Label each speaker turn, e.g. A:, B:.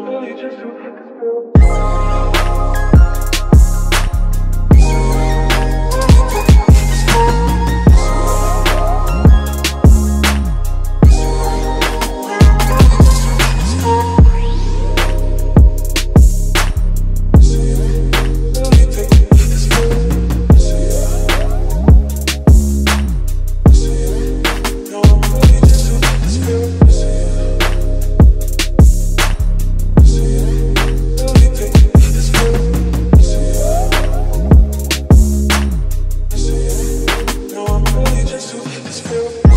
A: really just to to this field.